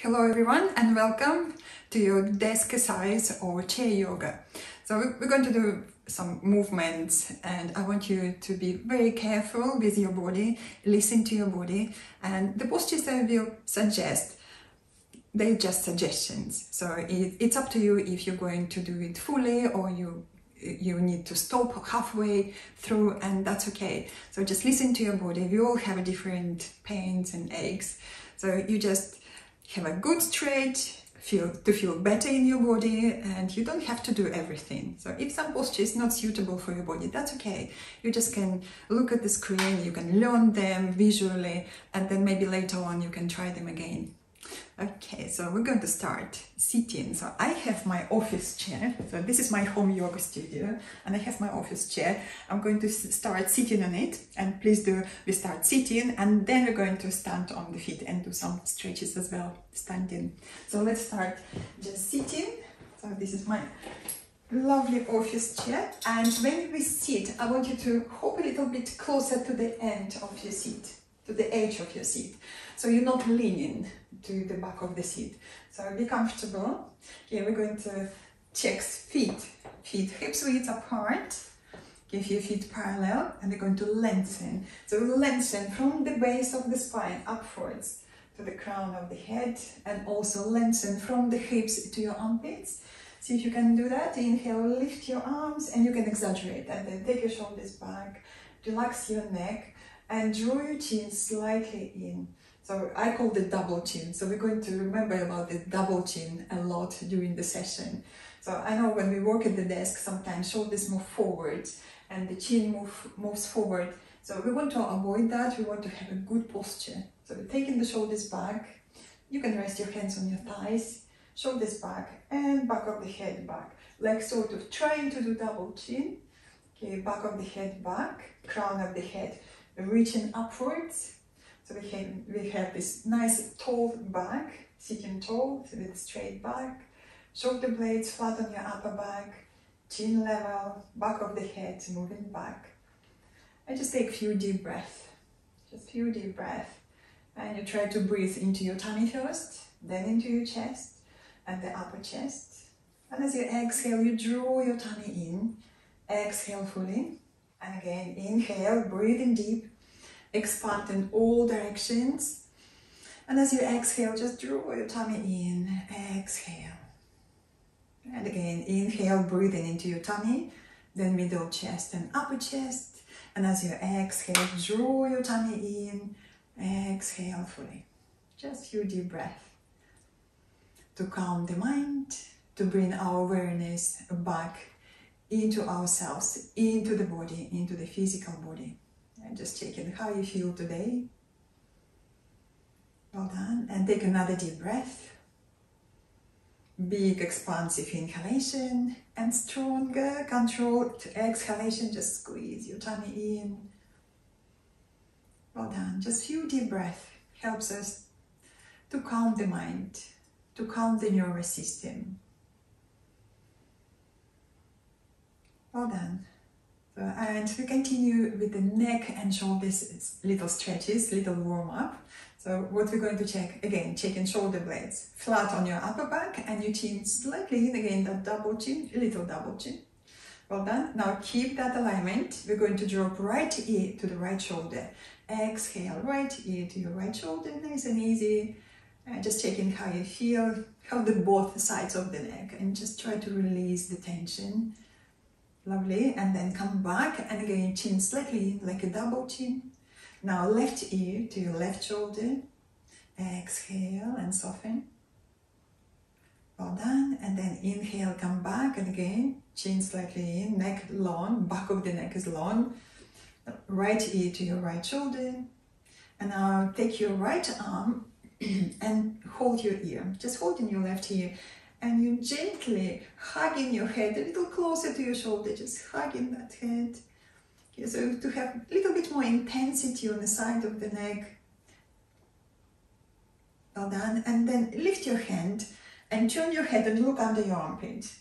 Hello everyone and welcome to your deskercise or chair yoga. So we're going to do some movements and I want you to be very careful with your body, listen to your body and the postures I will suggest they're just suggestions. So it, it's up to you if you're going to do it fully or you you need to stop halfway through and that's okay. So just listen to your body. We all have different pains and aches. So you just have a good stretch, feel to feel better in your body and you don't have to do everything. So if some posture is not suitable for your body, that's okay. You just can look at the screen, you can learn them visually and then maybe later on you can try them again. Okay, so we're going to start sitting. So I have my office chair. So this is my home yoga studio and I have my office chair. I'm going to start sitting on it and please do, we start sitting and then we're going to stand on the feet and do some stretches as well, standing. So let's start just sitting. So this is my lovely office chair and when we sit, I want you to hop a little bit closer to the end of your seat, to the edge of your seat. So you're not leaning to the back of the seat. So be comfortable. Okay, we're going to check feet. Feet hips width apart. Give your feet parallel and we're going to lengthen. So lengthen from the base of the spine upwards to the crown of the head and also lengthen from the hips to your armpits. See if you can do that. Inhale, lift your arms and you can exaggerate and then take your shoulders back, relax your neck and draw your chin slightly in. So I call it double chin. So we're going to remember about the double chin a lot during the session. So I know when we work at the desk, sometimes shoulders move forward and the chin move, moves forward. So we want to avoid that. We want to have a good posture. So we're taking the shoulders back. You can rest your hands on your thighs, shoulders back and back of the head back. Like sort of trying to do double chin. Okay, back of the head back, crown of the head reaching upwards so we have, we have this nice tall back, sitting tall with straight back, shoulder blades flat on your upper back, chin level, back of the head moving back. And just take a few deep breaths, just few deep breaths. And you try to breathe into your tummy first, then into your chest and the upper chest. And as you exhale, you draw your tummy in, exhale fully. And again, inhale, breathing deep, expand in all directions. And as you exhale, just draw your tummy in, exhale. And again, inhale, breathing into your tummy, then middle chest and upper chest. And as you exhale, draw your tummy in, exhale fully. Just few deep breaths. To calm the mind, to bring our awareness back into ourselves, into the body, into the physical body. And just check in how you feel today. Well done. And take another deep breath. Big expansive inhalation and stronger controlled exhalation. Just squeeze your tummy in. Well done. Just few deep breaths helps us to calm the mind, to calm the nervous system. Well done. So, and we continue with the neck and shoulders, little stretches, little warm up. So what we're going to check, again, checking shoulder blades, flat on your upper back and your chin slightly in, again, that double chin, little double chin. Well done. Now keep that alignment. We're going to drop right ear to the right shoulder. Exhale, right ear to your right shoulder, nice and easy. And just checking how you feel, how the both sides of the neck, and just try to release the tension. Lovely. And then come back and again chin slightly like a double chin. Now left ear to your left shoulder. Exhale and soften. Well done. And then inhale, come back and again chin slightly in, neck long, back of the neck is long. Right ear to your right shoulder. And now take your right arm and hold your ear. Just holding your left ear and you gently hugging your head a little closer to your shoulder, just hugging that head. Okay, so to have a little bit more intensity on the side of the neck. Well done. And then lift your hand and turn your head and look under your armpit.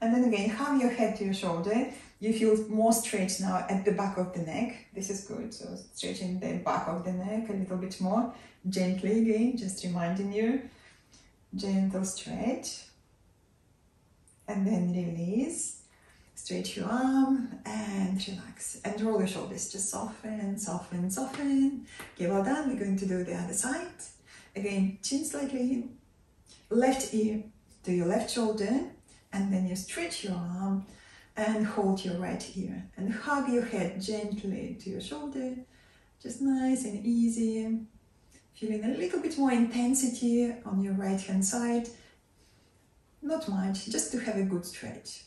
And then again, hug your head to your shoulder. You feel more stretch now at the back of the neck. This is good. So stretching the back of the neck a little bit more. Gently again, just reminding you. gentle stretch, and then release. Stretch your arm and relax. And roll your shoulders. Just soften, soften, soften. Okay, well done. We're going to do the other side. Again, chin slightly in. Left ear to your left shoulder. And then you stretch your arm and hold your right ear. And hug your head gently to your shoulder. Just nice and easy. Feeling a little bit more intensity on your right hand side. Not much, just to have a good stretch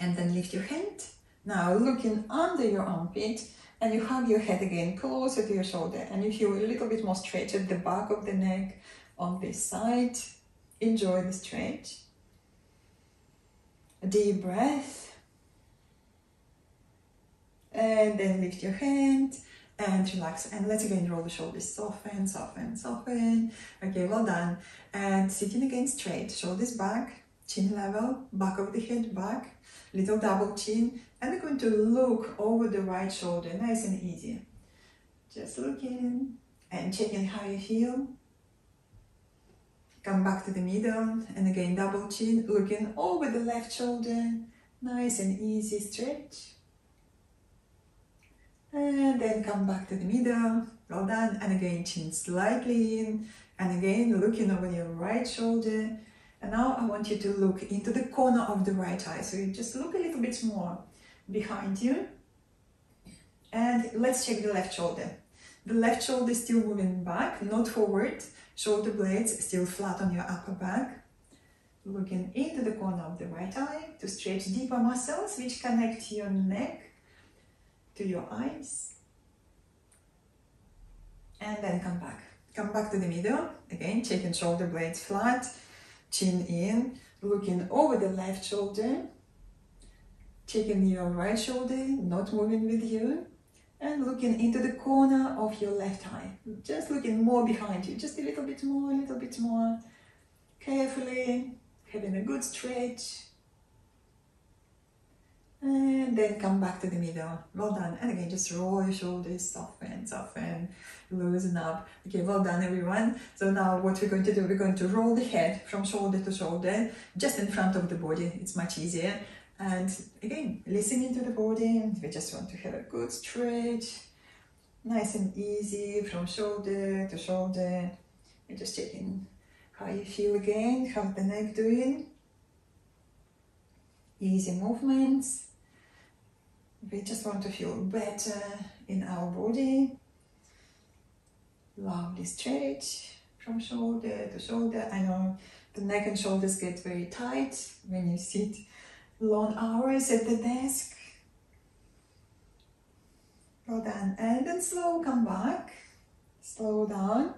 and then lift your hand. Now looking under your armpit and you hug your head again closer to your shoulder and you feel a little bit more stretch at the back of the neck on this side. Enjoy the stretch. A deep breath. And then lift your hand and relax. And let's again roll the shoulders. Soften, soften, soften. Okay, well done. And sitting again straight, shoulders back, chin level, back of the head back little double chin, and we're going to look over the right shoulder, nice and easy. Just looking and checking how you feel. Come back to the middle, and again double chin, looking over the left shoulder, nice and easy stretch. And then come back to the middle, well done, and again chin slightly in, and again looking over your right shoulder, and now I want you to look into the corner of the right eye. So you just look a little bit more behind you. And let's check the left shoulder. The left shoulder is still moving back, not forward. Shoulder blades still flat on your upper back. Looking into the corner of the right eye to stretch deeper muscles which connect your neck to your eyes. And then come back. Come back to the middle. Again, taking shoulder blades flat chin in, looking over the left shoulder, taking your right shoulder, not moving with you, and looking into the corner of your left eye. Just looking more behind you, just a little bit more, a little bit more. Carefully, having a good stretch. And then come back to the middle. Well done. And again, just roll your shoulders, soften, soften, loosen up. Okay, well done everyone. So now what we're going to do, we're going to roll the head from shoulder to shoulder, just in front of the body. It's much easier. And again, listening to the body. We just want to have a good stretch. Nice and easy from shoulder to shoulder. And just checking how you feel again, how the neck doing. Easy movements. We just want to feel better in our body. Lovely stretch from shoulder to shoulder. I know the neck and shoulders get very tight when you sit long hours at the desk. Well done. And then slow, come back. Slow down.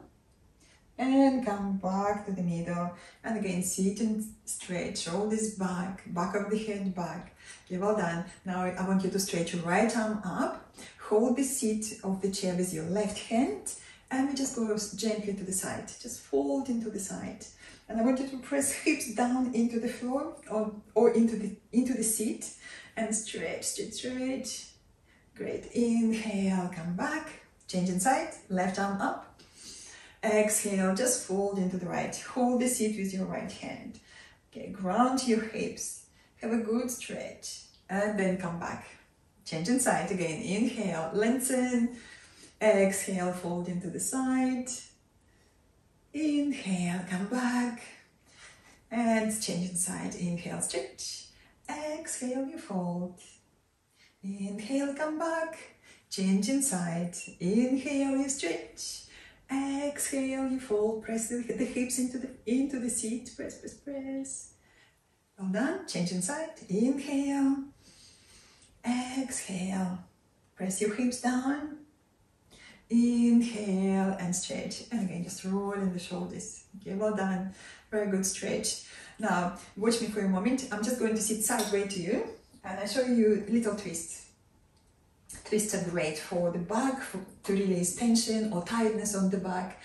And come back to the middle. And again, sit and stretch, shoulders back, back of the head back. Okay, well done. Now I want you to stretch your right arm up. Hold the seat of the chair with your left hand. And we just go gently to the side. Just fold into the side. And I want you to press hips down into the floor or, or into, the, into the seat. And stretch, stretch, stretch. Great. Inhale, come back. Change inside. Left arm up Exhale, just fold into the right. Hold the seat with your right hand. Okay, ground your hips. Have a good stretch. And then come back. Change inside again. Inhale, lengthen. Exhale, fold into the side. Inhale, come back. And change inside. Inhale, stretch. Exhale, you fold. Inhale, come back. Change inside. Inhale, you stretch. Exhale, you fold, press the, the hips into the, into the seat, press, press, press. Well done, change inside, inhale, exhale, press your hips down, inhale and stretch, and again, just roll in the shoulders. Okay, well done, very good stretch. Now, watch me for a moment, I'm just going to sit sideways to you, and I show you a little twist. Twists are great for the back for, to release tension or tiredness on the back.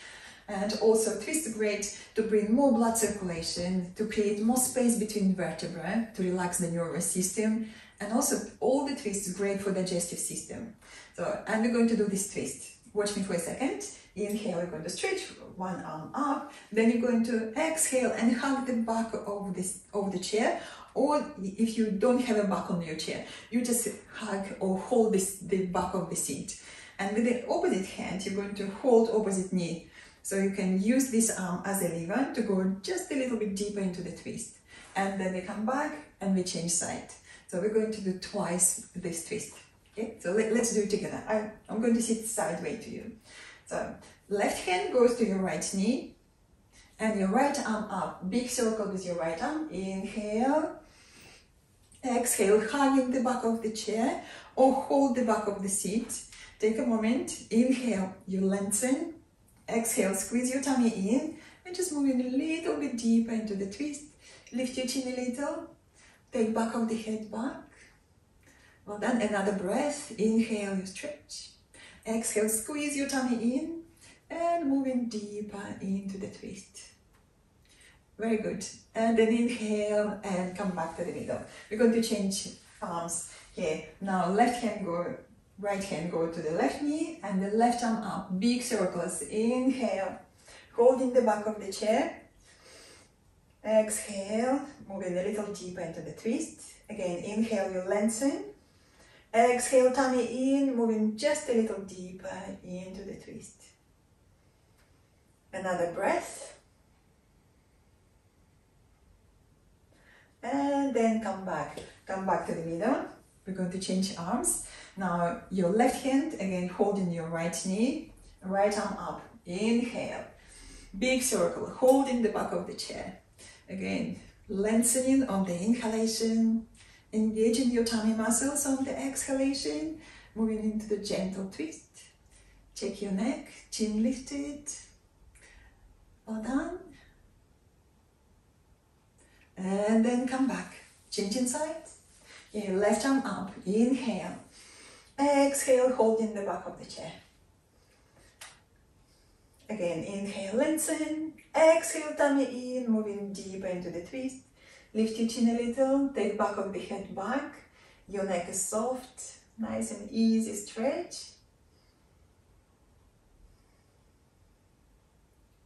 And also twist are great to bring more blood circulation, to create more space between vertebrae, to relax the nervous system. And also all the twists great for digestive system. So I'm going to do this twist. watch me for a second. Inhale, you're going to stretch one arm up. Then you're going to exhale and hug the back of this of the chair. Or if you don't have a back on your chair, you just hug or hold this the back of the seat. And with the opposite hand, you're going to hold opposite knee. So you can use this arm as a lever to go just a little bit deeper into the twist. And then we come back and we change side. So we're going to do twice this twist. Okay, so let, us do it together. I, I'm going to sit sideways to you. So left hand goes to your right knee and your right arm up. Big circle with your right arm. Inhale. Exhale, hugging the back of the chair or hold the back of the seat. Take a moment. Inhale, you lengthen. Exhale, squeeze your tummy in and just moving a little bit deeper into the twist. Lift your chin a little. Take back of the head back. Well done. Another breath. Inhale, you stretch. Exhale, squeeze your tummy in and moving deeper into the twist. Very good. And then inhale and come back to the middle. We're going to change arms here. Now left hand go, right hand go to the left knee and the left arm up. Big circles. Inhale. Holding the back of the chair. Exhale. Moving a little deeper into the twist. Again, inhale, you lengthen. Exhale, tummy in, moving just a little deeper into the twist. Another breath. And then come back. Come back to the middle. We're going to change arms. Now your left hand, again holding your right knee, right arm up. Inhale. Big circle, holding the back of the chair. Again, lengthening on the inhalation, engaging your tummy muscles on the exhalation, moving into the gentle twist. Check your neck, chin lifted. Well done. And then come back. Changing sides. Yeah, left arm up. Inhale. Exhale, holding the back of the chair. Again, inhale, lengthen. Exhale, tummy in, moving deeper into the twist. Lift your chin a little, take back of the head back. Your neck is soft, nice and easy stretch.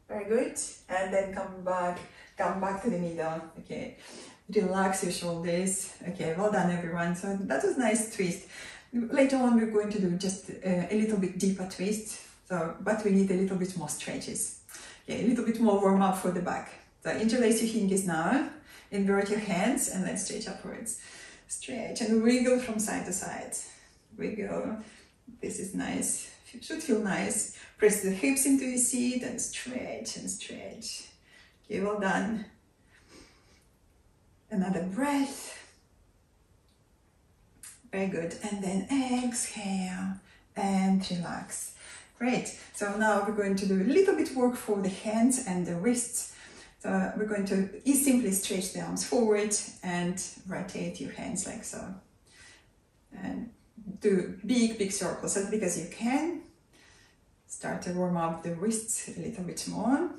Very good. And then come back, come back to the middle. Okay. Relax your shoulders. Okay, well done everyone. So that was nice twist. Later on we're going to do just a, a little bit deeper twist. So, but we need a little bit more stretches. Okay, a little bit more warm up for the back. So interlace your fingers now. Invert your hands and then stretch upwards. Stretch and wiggle from side to side. Wiggle. This is nice. It should feel nice. Press the hips into your seat and stretch and stretch. Okay, well done. Another breath. Very good. And then exhale and relax. Great. So now we're going to do a little bit work for the hands and the wrists. So we're going to simply stretch the arms forward and rotate your hands like so. And do big, big circles as big as you can. Start to warm up the wrists a little bit more.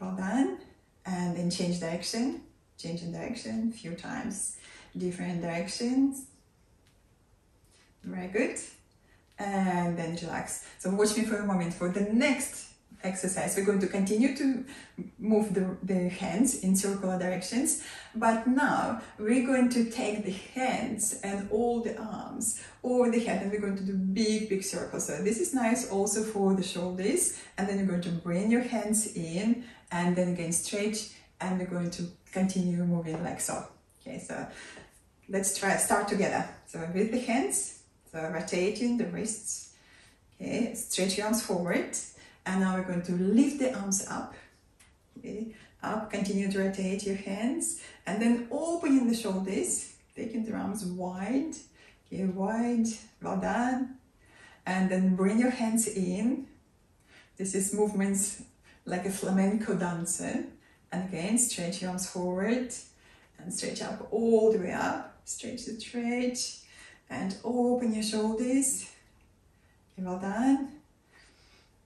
Well done. And then change direction. Change in direction a few times. Different directions. Very good. And then relax. So watch me for a moment for the next exercise. We're going to continue to move the, the hands in circular directions, but now we're going to take the hands and all the arms over the head and we're going to do big, big circles. So this is nice also for the shoulders and then you're going to bring your hands in and then again stretch and we're going to continue moving like so. Okay, so let's try start together. So with the hands, so rotating the wrists, okay, stretch your arms forward and now we're going to lift the arms up. Okay, up, continue to rotate your hands. And then opening the shoulders, taking the arms wide. Okay, wide, well done. And then bring your hands in. This is movements like a flamenco dancer. And again, stretch your arms forward and stretch up all the way up. Stretch the stretch and open your shoulders. Okay, well done.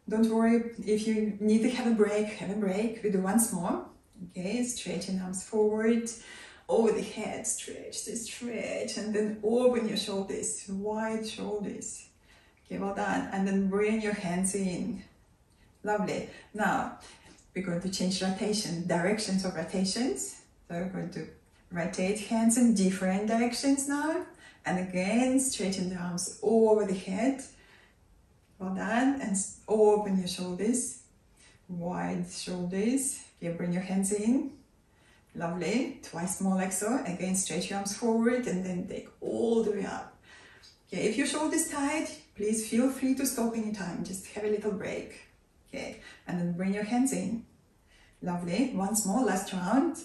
Don't worry if you need to have a break, have a break. We do once more. Okay, straighten arms forward, over the head, stretch, the stretch, and then open your shoulders, wide shoulders. Okay, well done. And then bring your hands in. Lovely. Now, we're going to change rotation, directions of rotations. So we're going to rotate hands in different directions now. And again, straighten the arms over the head. Well done. And open your shoulders. Wide shoulders. Okay, bring your hands in. Lovely. Twice more like so. Again, stretch your arms forward and then take all the way up. Okay, if your shoulders tight, please feel free to stop anytime. Just have a little break. Okay, and then bring your hands in. Lovely. Once more, last round.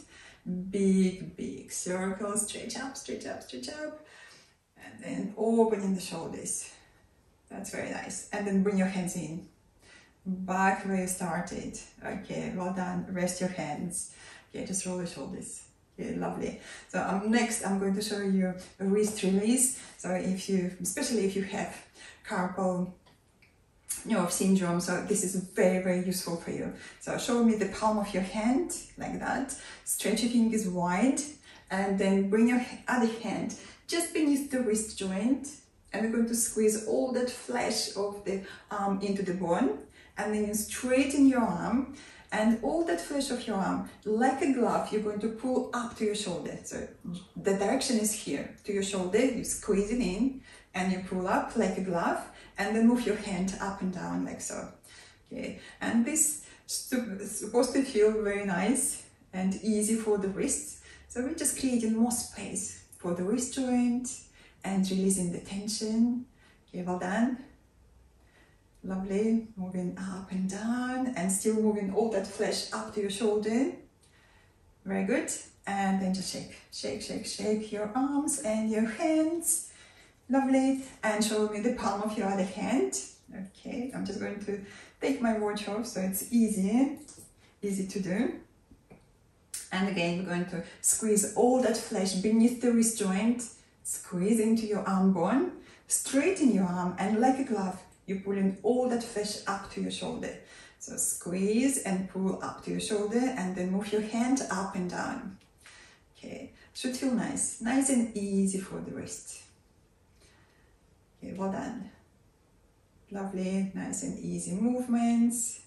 Big, big circle. Stretch up, stretch up, stretch up. And then opening the shoulders. That's very nice. And then bring your hands in. Back where you started. Okay, well done. Rest your hands. Okay, just roll your shoulders. Okay, lovely. So um, next I'm going to show you a wrist release. So if you, especially if you have carpal nerve syndrome, so this is very, very useful for you. So show me the palm of your hand, like that. Stretch your fingers wide, and then bring your other hand just beneath the wrist joint, and we're going to squeeze all that flesh of the arm into the bone, and then you straighten your arm, and all that flesh of your arm, like a glove, you're going to pull up to your shoulder. So the direction is here, to your shoulder, you squeeze it in, and you pull up like a glove, and then move your hand up and down like so. Okay, and this is supposed to feel very nice and easy for the wrists. So we're just creating more space for the wrist joint and releasing the tension. Okay, well done. Lovely, moving up and down and still moving all that flesh up to your shoulder. Very good. And then just shake, shake, shake, shake your arms and your hands. Lovely. And show me the palm of your other hand. Okay, I'm just going to take my watch off so it's easy, easy to do. And again, we're going to squeeze all that flesh beneath the wrist joint, squeeze into your arm bone, straighten your arm, and like a glove, you're pulling all that flesh up to your shoulder. So squeeze and pull up to your shoulder, and then move your hand up and down. Okay, should feel nice, nice and easy for the wrist. Okay, well done. Lovely, nice and easy movements.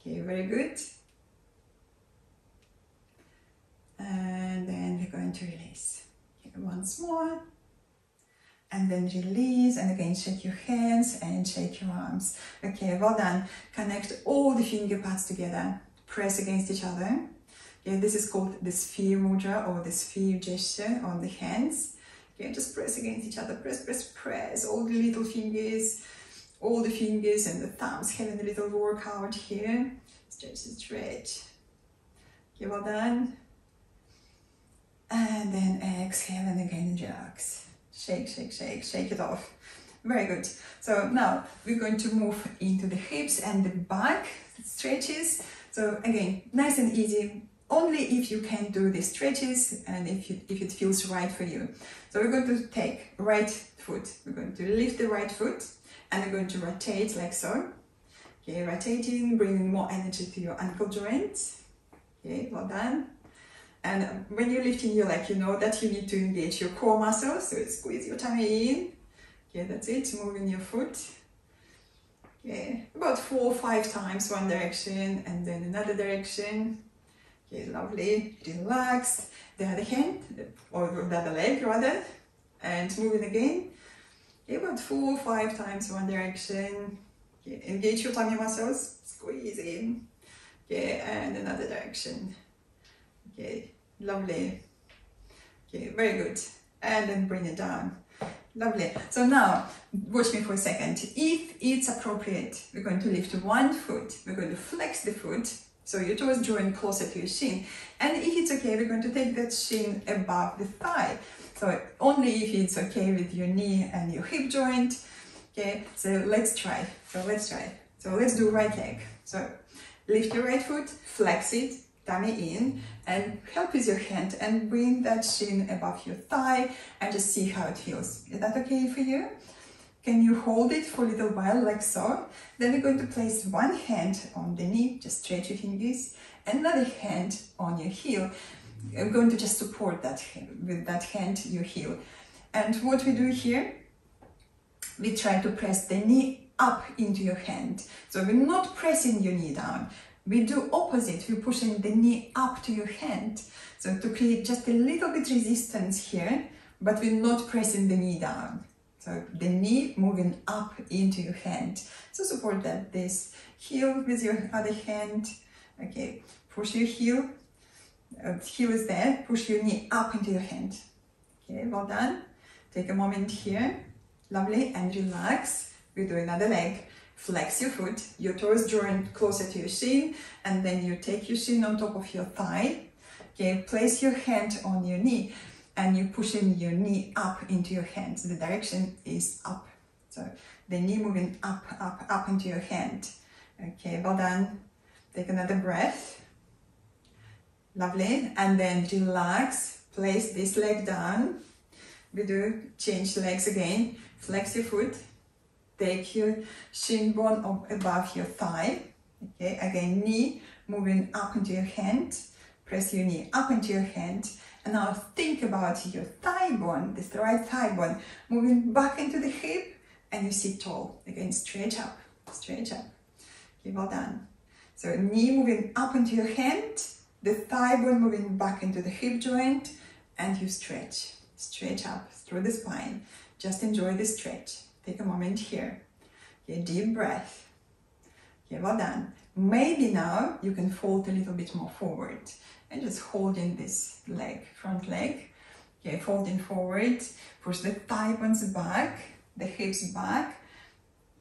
Okay, very good. And then we're going to release. Okay, once more. And then release, and again shake your hands and shake your arms. Okay, well done. Connect all the finger pads together. Press against each other. Okay, this is called the sphere mudra or the sphere gesture on the hands. Just press against each other. Press, press, press. All the little fingers, all the fingers and the thumbs having a little workout here. Stretch, stretch. Okay, well done. And then exhale and again relax. Shake, shake, shake, shake it off. Very good. So now we're going to move into the hips and the back stretches. So again, nice and easy. Only if you can do the stretches and if, you, if it feels right for you. So we're going to take right foot. We're going to lift the right foot and we're going to rotate like so. Okay, rotating, bringing more energy to your ankle joint. Okay, well done. And when you're lifting your leg, you know that you need to engage your core muscles. So squeeze your tummy in. Okay, that's it. Moving your foot. Okay, about four or five times one direction and then another direction. Okay, lovely. Relax. The other hand, or the other leg rather. And moving again. About four or five times one direction. Okay, engage your tummy muscles. Squeeze in. Okay, and another direction. Okay, lovely. Okay, very good. And then bring it down. Lovely. So now, watch me for a second. If it's appropriate, we're going to lift one foot. We're going to flex the foot. So your toes join closer to your shin. And if it's okay, we're going to take that shin above the thigh. So only if it's okay with your knee and your hip joint. Okay, so let's try. So let's try. So let's do right leg. So lift your right foot, flex it, tummy in and help with your hand and bring that shin above your thigh and just see how it feels. Is that okay for you? Can you hold it for a little while like so? Then we're going to place one hand on the knee, just stretch your fingers, another hand on your heel. I'm going to just support that with that hand, your heel. And what we do here, we try to press the knee up into your hand. So we're not pressing your knee down. We do opposite, we're pushing the knee up to your hand. So to create just a little bit resistance here, but we're not pressing the knee down. So the knee moving up into your hand. So support that this heel with your other hand. Okay, push your heel. Uh, heel is there. Push your knee up into your hand. Okay, well done. Take a moment here. Lovely and relax. We do another leg. Flex your foot, your toes joined closer to your shin, and then you take your shin on top of your thigh. Okay, place your hand on your knee and you're pushing your knee up into your hands. The direction is up. So the knee moving up, up, up into your hand. Okay, well done. Take another breath. Lovely. And then relax. Place this leg down. We do change legs again. Flex your foot. Take your shin bone up above your thigh. Okay, again, knee moving up into your hand. Press your knee up into your hand and now think about your thigh bone, this right thigh bone, moving back into the hip and you sit tall. Again, stretch up, stretch up. Okay, well done. So knee moving up into your hand, the thigh bone moving back into the hip joint and you stretch. Stretch up through the spine. Just enjoy the stretch. Take a moment here. Okay, deep breath. Okay, well done. Maybe now you can fold a little bit more forward and just holding this leg, front leg. Okay, folding forward, push the thigh bones back, the hips back,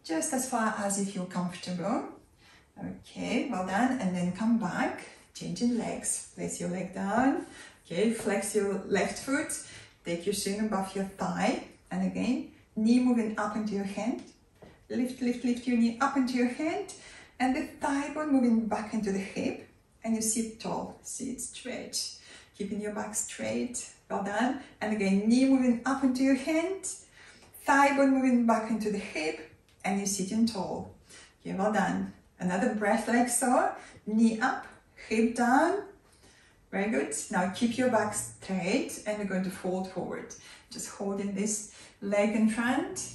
just as far as you feel comfortable. Okay, well done. And then come back, changing legs. Place your leg down. Okay, flex your left foot, take your shin above your thigh. And again, knee moving up into your hand. Lift, lift, lift your knee up into your hand. And the thigh bone moving back into the hip and you sit tall, sit straight, keeping your back straight, well done. And again, knee moving up into your hand, thigh bone moving back into the hip, and you're sitting tall. Okay, well done. Another breath like so, knee up, hip down. Very good. Now keep your back straight and you're going to fold forward. Just holding this leg in front.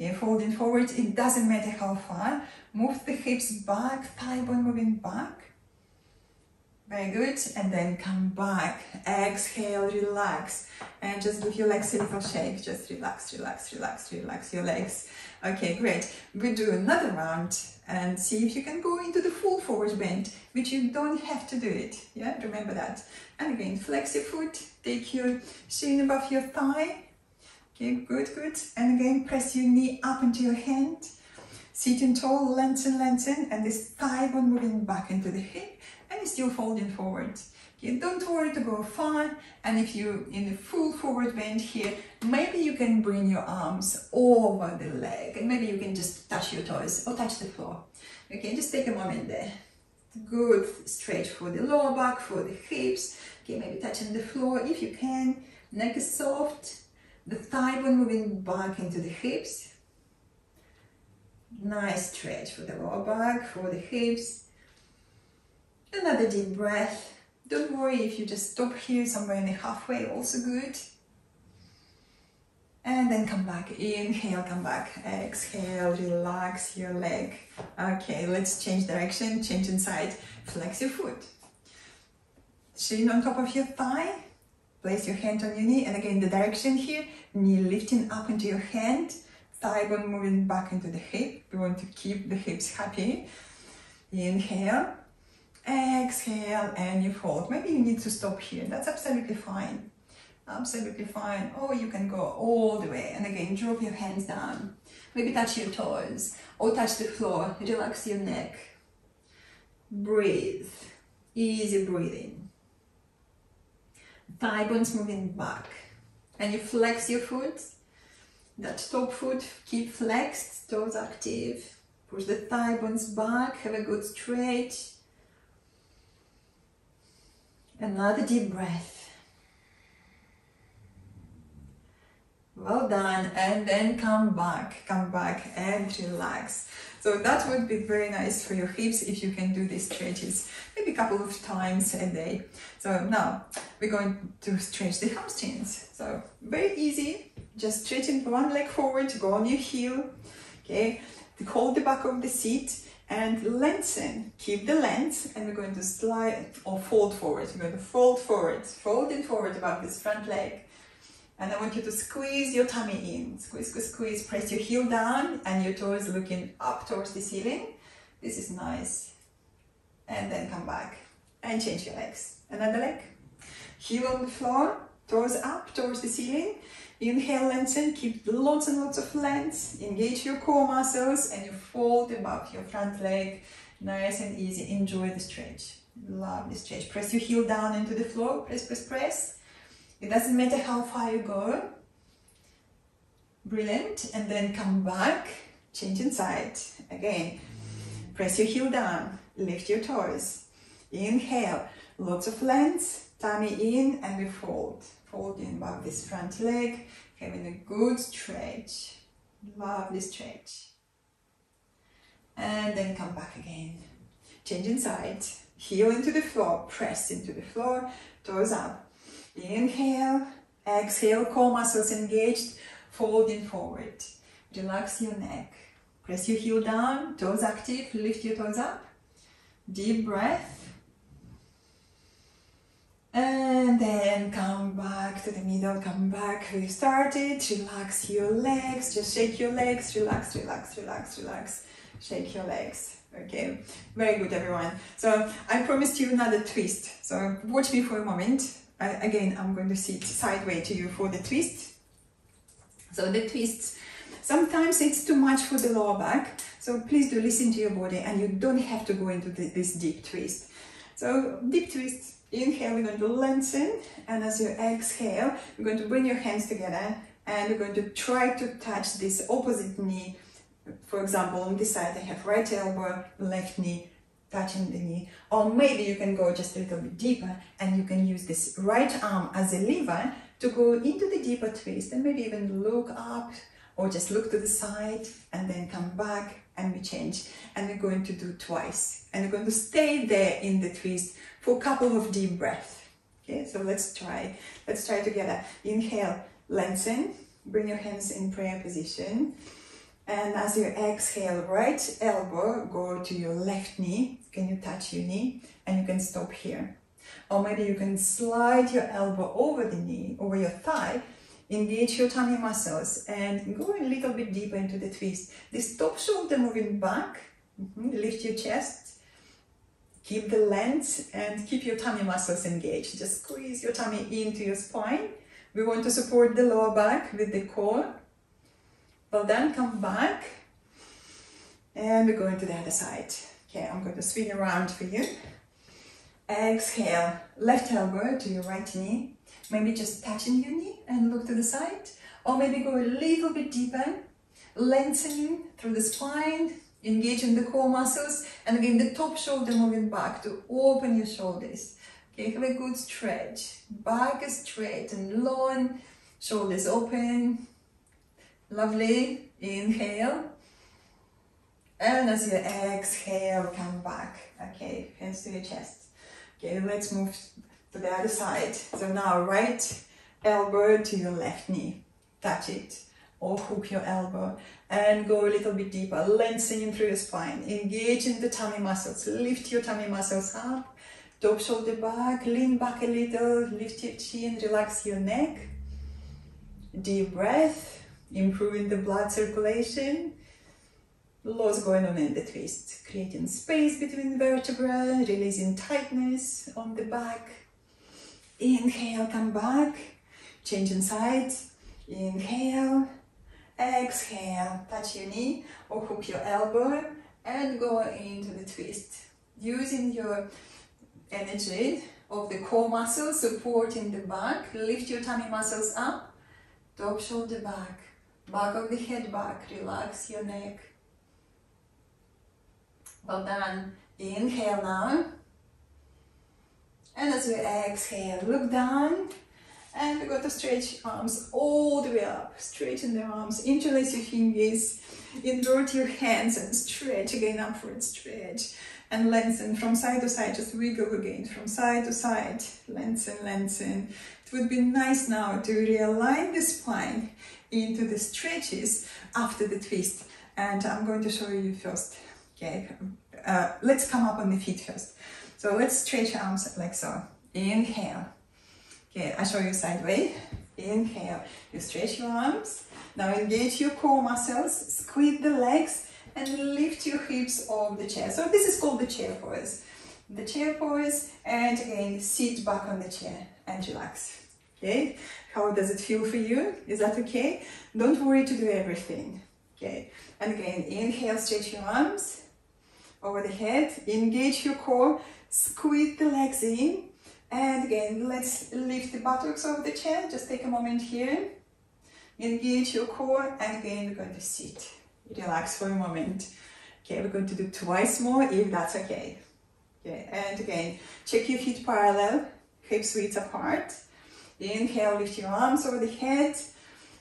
Okay, folding forward, it doesn't matter how far. Move the hips back, thigh bone moving back. Very good. And then come back. Exhale, relax. And just give your legs a little shake. Just relax, relax, relax, relax your legs. Okay, great. We do another round and see if you can go into the full forward bend, which you don't have to do it. Yeah, remember that. And again, flex your foot. Take your shin above your thigh. Okay, good, good. And again, press your knee up into your hand. Sitting tall, lengthen, lengthen, and this thigh bone moving back into the hip and still folding forward. Okay, don't worry to go far. And if you're in the full forward bend here, maybe you can bring your arms over the leg and maybe you can just touch your toes or touch the floor. Okay, just take a moment there. Good stretch for the lower back, for the hips. Okay, maybe touching the floor if you can. Neck is soft. The thigh bone moving back into the hips. Nice stretch for the lower back, for the hips. Another deep breath. Don't worry if you just stop here somewhere in the halfway, also good. And then come back, inhale, come back, exhale, relax your leg. Okay, let's change direction, change inside, flex your foot. Shin on top of your thigh, place your hand on your knee, and again the direction here, knee lifting up into your hand, thigh bone moving back into the hip. We want to keep the hips happy. Inhale, Exhale and you fold. Maybe you need to stop here. That's absolutely fine. Absolutely fine. Or you can go all the way. And again, drop your hands down. Maybe touch your toes or touch the floor. Relax your neck. Breathe. Easy breathing. Thigh bones moving back. And you flex your foot. That top foot keep flexed, toes active. Push the thigh bones back. Have a good stretch Another deep breath. Well done. And then come back, come back and relax. So that would be very nice for your hips if you can do these stretches maybe a couple of times a day. So now we're going to stretch the hamstrings. So very easy, just stretching one leg forward, to go on your heel, okay? Hold the back of the seat and lengthen, keep the length and we're going to slide or fold forward. We're going to fold forward, folding forward above this front leg and I want you to squeeze your tummy in. Squeeze, squeeze, squeeze. Press your heel down and your toes looking up towards the ceiling. This is nice. And then come back and change your legs. Another leg. Heel on the floor, toes up towards the ceiling. Inhale, lengthen, keep lots and lots of length. Engage your core muscles and you fold above your front leg. Nice and easy. Enjoy the stretch. Love the stretch. Press your heel down into the floor. Press, press, press. It doesn't matter how far you go. Brilliant. And then come back, change inside. Again, press your heel down, lift your toes. Inhale, lots of length, tummy in and we fold. Folding above this front leg, having a good stretch. Lovely stretch. And then come back again. Change inside, heel into the floor, press into the floor, toes up. Inhale, exhale, core muscles engaged, folding forward. Relax your neck. Press your heel down, toes active, lift your toes up. Deep breath. And then come back to the middle, come back you started. Relax your legs, just shake your legs, relax, relax, relax, relax. Shake your legs. Okay, very good everyone. So I promised you another twist. So watch me for a moment again, I'm going to sit sideways to you for the twist. So the twists, sometimes it's too much for the lower back. So please do listen to your body and you don't have to go into the, this deep twist. So deep twist, inhale, we're going to lengthen. And as you exhale, you're going to bring your hands together and you're going to try to touch this opposite knee. For example, on this side, I have right elbow, left knee, touching the knee. Or maybe you can go just a little bit deeper and you can use this right arm as a lever to go into the deeper twist and maybe even look up or just look to the side and then come back and we change. And we're going to do twice. And we're going to stay there in the twist for a couple of deep breaths. Okay, so let's try. Let's try together. Inhale, lengthen. Bring your hands in prayer position. And as you exhale, right elbow, go to your left knee. Can you touch your knee? And you can stop here. Or maybe you can slide your elbow over the knee, over your thigh, engage your tummy muscles and go a little bit deeper into the twist. This top shoulder moving back, mm -hmm. lift your chest, keep the length and keep your tummy muscles engaged. Just squeeze your tummy into your spine. We want to support the lower back with the core well then come back and we're going to the other side. Okay, I'm going to swing around for you. Exhale, left elbow to your right knee. Maybe just touching your knee and look to the side. Or maybe go a little bit deeper, lengthening through the spine, engaging the core muscles. And again, the top shoulder moving back to open your shoulders. Okay, have a good stretch. Back is straight and long, shoulders open, Lovely. Inhale. And as you exhale, come back. Okay, hands to your chest. Okay, let's move to the other side. So now right elbow to your left knee. Touch it. Or hook your elbow and go a little bit deeper, lengthening through your spine. Engage in the tummy muscles. Lift your tummy muscles up. Top shoulder back, lean back a little, lift your chin, relax your neck. Deep breath improving the blood circulation. Lots going on in the twist, creating space between vertebrae, releasing tightness on the back. Inhale, come back, change inside. Inhale, exhale, touch your knee or hook your elbow and go into the twist. Using your energy of the core muscles supporting the back, lift your tummy muscles up, top shoulder back, Back of the head back, relax your neck. Well done. Inhale now. And as we exhale, look down And we're going to stretch arms all the way up. Straighten the arms, interlace your fingers, invert your hands and stretch again upward, stretch and lengthen from side to side, just wiggle again from side to side, lengthen, lengthen. It would be nice now to realign the spine into the stretches after the twist. And I'm going to show you first, okay? Uh, let's come up on the feet first. So let's stretch arms like so. Inhale. Okay, I show you sideways. Inhale. You stretch your arms. Now engage your core muscles, squeeze the legs, and lift your hips off the chair. So this is called the chair pose. The chair pose, and again, sit back on the chair and relax. Okay, how does it feel for you? Is that okay? Don't worry to do everything. Okay, and again, inhale, stretch your arms over the head, engage your core, squeeze the legs in, and again, let's lift the buttocks over the chair. Just take a moment here. Engage your core, and again, we're going to sit. Relax for a moment. Okay, we're going to do twice more if that's okay. Okay, and again, check your feet parallel, hips width apart. Inhale, lift your arms over the head,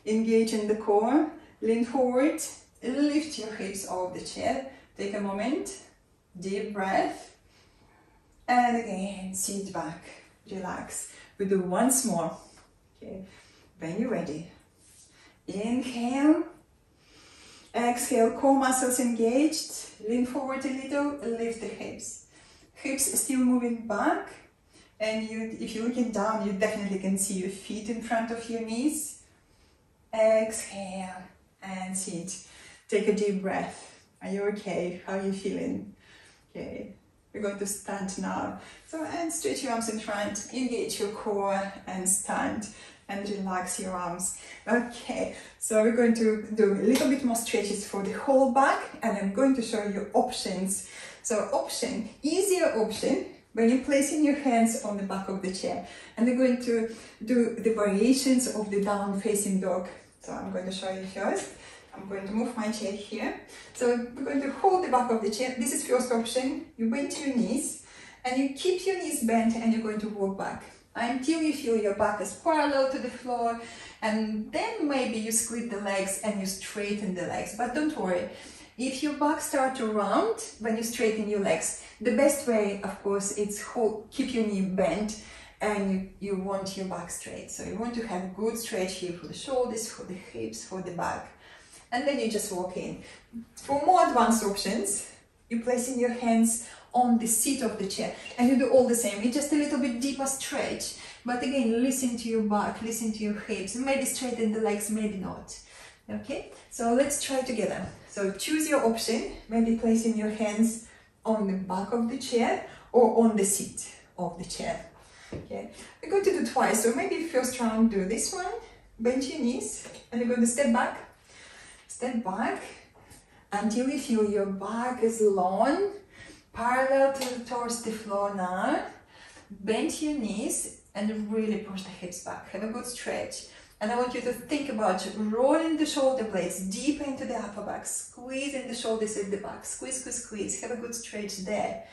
engage in the core, lean forward, lift your hips off the chair. Take a moment, deep breath, and again, sit back, relax. We do once more. Okay, when you're ready. Inhale, exhale, core muscles engaged, lean forward a little, lift the hips. Hips still moving back, and you, if you're looking down, you definitely can see your feet in front of your knees. Exhale and sit. Take a deep breath. Are you okay? How are you feeling? Okay, we're going to stand now. So, and stretch your arms in front, engage your core and stand and relax your arms. Okay, so we're going to do a little bit more stretches for the whole back and I'm going to show you options. So option, easier option, when you're placing your hands on the back of the chair and we're going to do the variations of the down facing dog. So I'm going to show you first. I'm going to move my chair here. So we're going to hold the back of the chair. This is first option. You bend your knees and you keep your knees bent and you're going to walk back until you feel your back is parallel to the floor and then maybe you squeeze the legs and you straighten the legs but don't worry if your back starts to round when you straighten your legs the best way of course is hold, keep your knee bent and you want your back straight so you want to have good stretch here for the shoulders for the hips for the back and then you just walk in. For more advanced options you're placing your hands on the seat of the chair and you do all the same. It's just a little bit deeper stretch but again listen to your back listen to your hips. Maybe straighten the legs maybe not. Okay? So let's try together. So choose your option maybe placing your hands on the back of the chair or on the seat of the chair. Okay? We're going to do twice so maybe first round do this one. Bend your knees and you're going to step back step back until you feel your back is long parallel to, towards the floor now. Bend your knees and really push the hips back. Have a good stretch. And I want you to think about rolling the shoulder blades deep into the upper back, squeezing the shoulders at the back, squeeze, squeeze, squeeze. Have a good stretch there.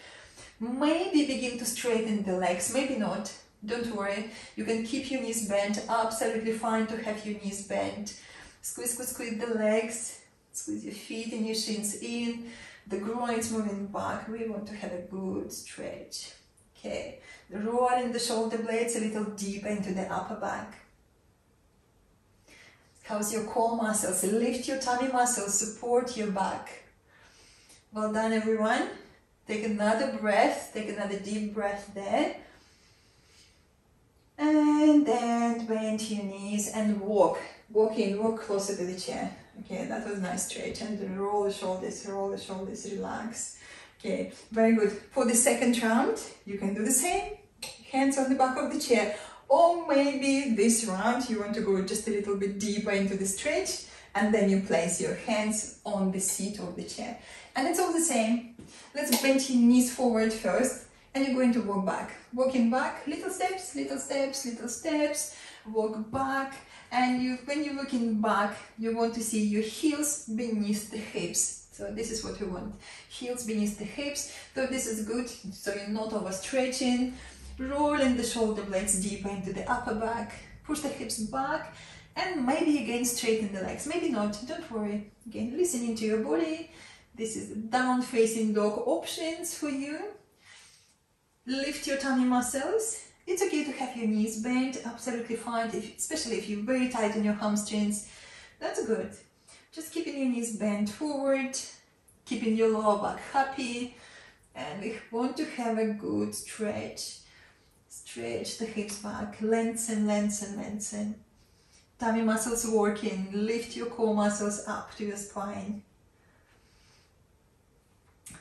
Maybe begin to straighten the legs, maybe not. Don't worry, you can keep your knees bent, absolutely fine to have your knees bent. Squeeze, squeeze, squeeze the legs, squeeze your feet and your shins in, the groins moving back. We want to have a good stretch. Okay, The rolling the shoulder blades a little deeper into the upper back. How's your core muscles? Lift your tummy muscles, support your back. Well done, everyone. Take another breath, take another deep breath there. And then bend your knees and walk. Walk in, walk closer to the chair. Okay, that was nice stretch. And roll the shoulders, roll the shoulders, relax. Okay, very good. For the second round, you can do the same. Hands on the back of the chair. Or maybe this round, you want to go just a little bit deeper into the stretch. And then you place your hands on the seat of the chair. And it's all the same. Let's bend your knees forward first. And you're going to walk back. Walking back, little steps, little steps, little steps. Walk back and you, when you're looking back, you want to see your heels beneath the hips. So this is what we want, heels beneath the hips. So this is good, so you're not overstretching. Rolling the shoulder blades deeper into the upper back, push the hips back and maybe again straighten the legs, maybe not, don't worry. Again, listening to your body. This is down facing dog options for you. Lift your tummy muscles. It's okay to have your knees bent, absolutely fine, if, especially if you're very tight on your hamstrings. That's good. Just keeping your knees bent forward, keeping your lower back happy. And we want to have a good stretch. Stretch the hips back, lengthen, lengthen, lengthen. Tummy muscles working, lift your core muscles up to your spine.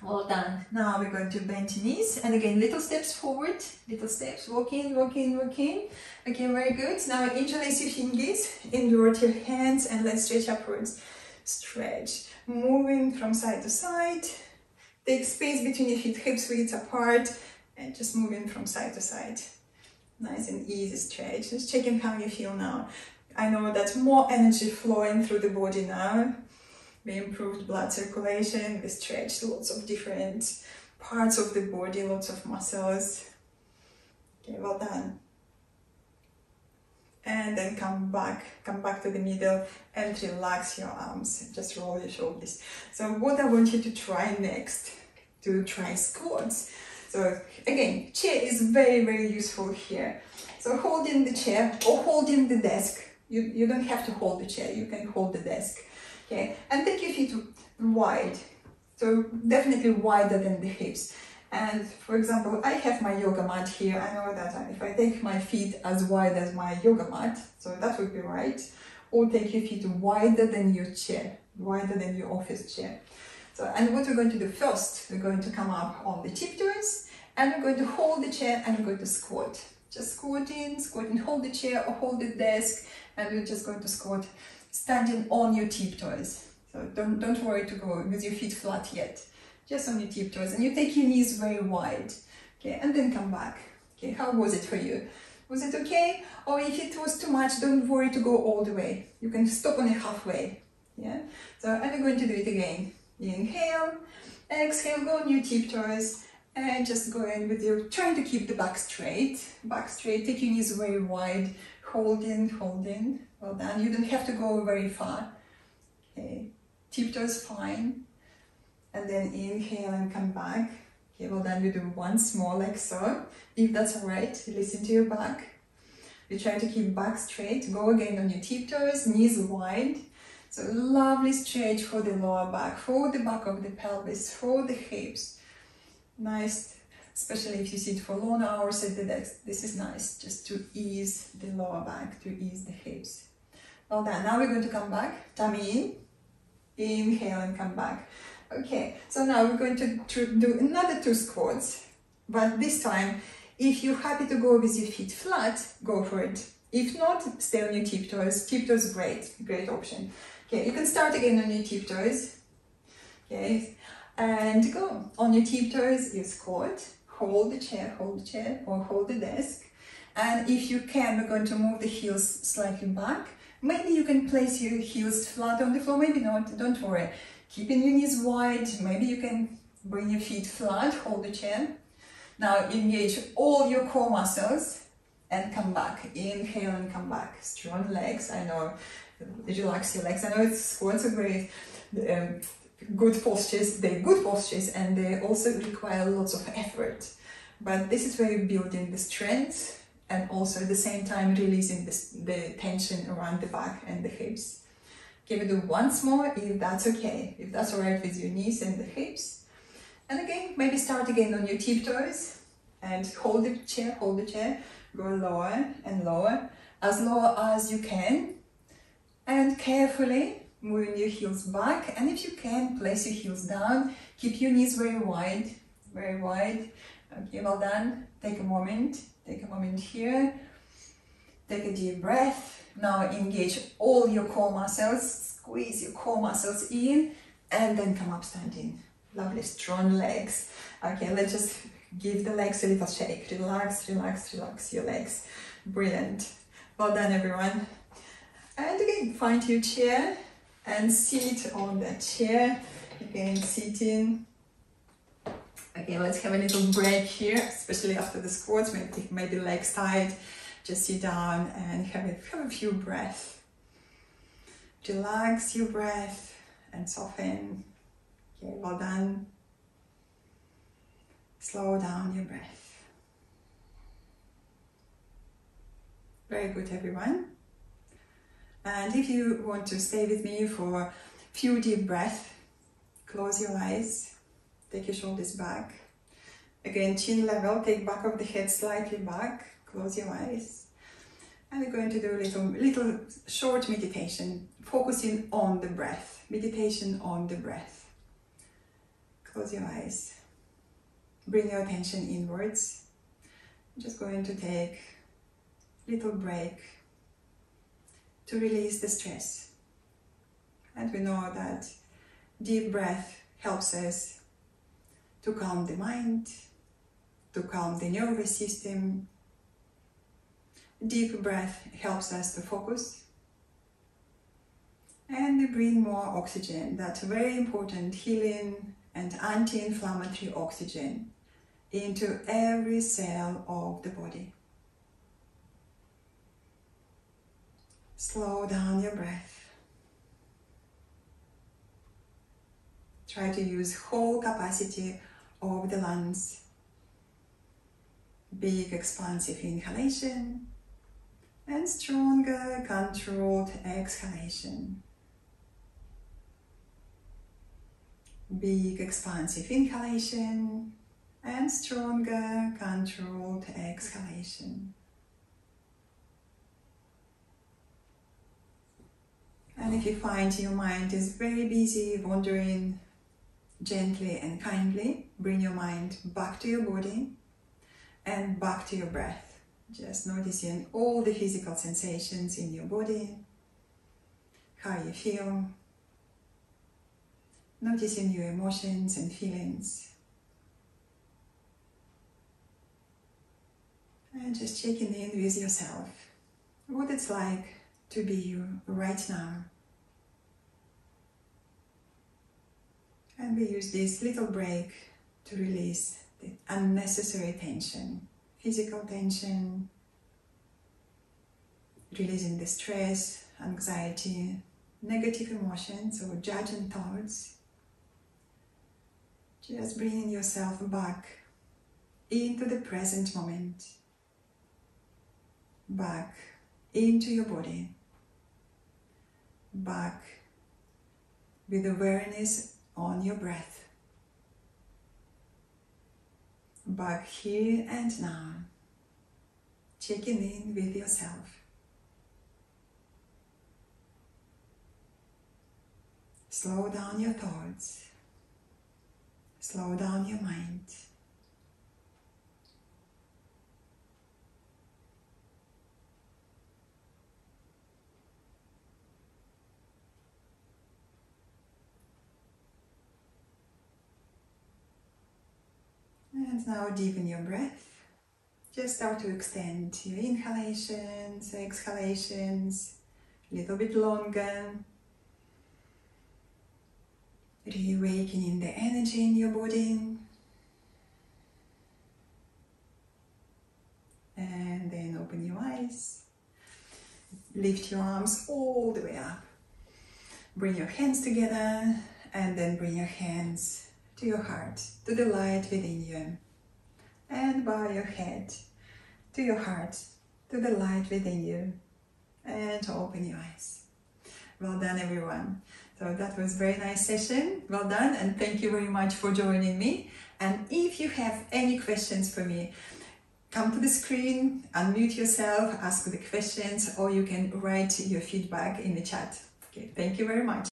Well done. Now we're going to bend knees and again little steps forward, little steps, walking, walking, walking. Okay, very good. Now interlace your fingers, invert your hands and let's stretch upwards. Stretch, moving from side to side. Take space between your feet, hips width apart and just moving from side to side. Nice and easy stretch. Just checking how you feel now. I know that's more energy flowing through the body now we improved blood circulation, we stretched lots of different parts of the body, lots of muscles. Okay, well done. And then come back, come back to the middle and relax your arms. Just roll your shoulders. So what I want you to try next, to try squats. So again, chair is very, very useful here. So holding the chair or holding the desk. You, you don't have to hold the chair, you can hold the desk okay? And take your feet wide, so definitely wider than the hips. And for example, I have my yoga mat here. I know that if I take my feet as wide as my yoga mat, so that would be right. Or take your feet wider than your chair, wider than your office chair. So, and what we're going to do first, we're going to come up on the tiptoes and we're going to hold the chair and we're going to squat. Just squat in, squat in, hold the chair or hold the desk and we're just going to squat standing on your tiptoes. So don't, don't worry to go with your feet flat yet, just on your tiptoes. And you take your knees very wide, okay, and then come back. Okay, how was it for you? Was it okay? Or if it was too much, don't worry to go all the way. You can stop on it halfway, yeah? So I'm going to do it again. Inhale, exhale, go on your tiptoes, and just go in with your, trying to keep the back straight, back straight, take your knees very wide, hold in, hold in, well done. You don't have to go very far. Okay, tiptoes fine. And then inhale and come back. Okay, well then we do once more like so. If that's alright, listen to your back. You try to keep back straight. Go again on your tiptoes, knees wide. So lovely stretch for the lower back, for the back of the pelvis, for the hips. Nice, especially if you sit for long hours at the desk. This is nice, just to ease the lower back, to ease the hips. Well done. Now we're going to come back. Tummy in. Inhale and come back. Okay, so now we're going to do another two squats. But this time, if you're happy to go with your feet flat, go for it. If not, stay on your tiptoes. Tiptoes, great, great option. Okay, you can start again on your tiptoes. Okay, and go. On your tiptoes, you squat, hold the chair, hold the chair, or hold the desk. And if you can, we're going to move the heels slightly back Maybe you can place your heels flat on the floor, maybe not, don't worry. Keeping your knees wide, maybe you can bring your feet flat, hold the chair. Now engage all your core muscles and come back. Inhale and come back. Strong legs, I know. Relax your legs. I know it's squats are great. Um, good postures, they're good postures and they also require lots of effort. But this is where you're building the strength and also at the same time releasing this, the tension around the back and the hips. Give it once more if that's okay, if that's alright with your knees and the hips. And again, maybe start again on your tiptoes and hold the chair, hold the chair, go lower and lower, as low as you can. And carefully moving your heels back. And if you can, place your heels down. Keep your knees very wide, very wide. Okay, well done. Take a moment Take a moment here. Take a deep breath. Now engage all your core muscles. Squeeze your core muscles in and then come up standing. Lovely, strong legs. Okay, let's just give the legs a little shake. Relax, relax, relax your legs. Brilliant. Well done, everyone. And again, find your chair and sit on that chair. Again, sitting Okay, let's have a little break here, especially after the squats, maybe, maybe legs tight. just sit down and have a, have a few breaths. Relax your breath and soften. Okay, well done. Slow down your breath. Very good, everyone. And if you want to stay with me for a few deep breaths, close your eyes, take your shoulders back. Again, chin level, take back of the head slightly back, close your eyes. And we're going to do a little, little short meditation, focusing on the breath. Meditation on the breath. Close your eyes. Bring your attention inwards. I'm just going to take a little break to release the stress. And we know that deep breath helps us to calm the mind, to calm the nervous system. Deep breath helps us to focus. And we bring more oxygen, that's very important healing and anti-inflammatory oxygen into every cell of the body. Slow down your breath. Try to use whole capacity of the lungs. Big expansive inhalation and stronger controlled exhalation. Big expansive inhalation and stronger controlled exhalation. And if you find your mind is very busy, wandering gently and kindly, bring your mind back to your body and back to your breath. Just noticing all the physical sensations in your body, how you feel, noticing your emotions and feelings. And just checking in with yourself, what it's like to be you right now. And we use this little break to release the unnecessary tension, physical tension, releasing the stress, anxiety, negative emotions or judging thoughts. Just bringing yourself back into the present moment, back into your body back with awareness on your breath. Back here and now, checking in with yourself. Slow down your thoughts, slow down your mind. And now deepen your breath. Just start to extend your inhalations, exhalations, a little bit longer. Reawakening the energy in your body. And then open your eyes. Lift your arms all the way up. Bring your hands together and then bring your hands to your heart, to the light within you. And bow your head to your heart, to the light within you. And open your eyes. Well done, everyone. So that was very nice session. Well done, and thank you very much for joining me. And if you have any questions for me, come to the screen, unmute yourself, ask the questions, or you can write your feedback in the chat. Okay, thank you very much.